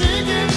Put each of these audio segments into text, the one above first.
me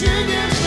sugar.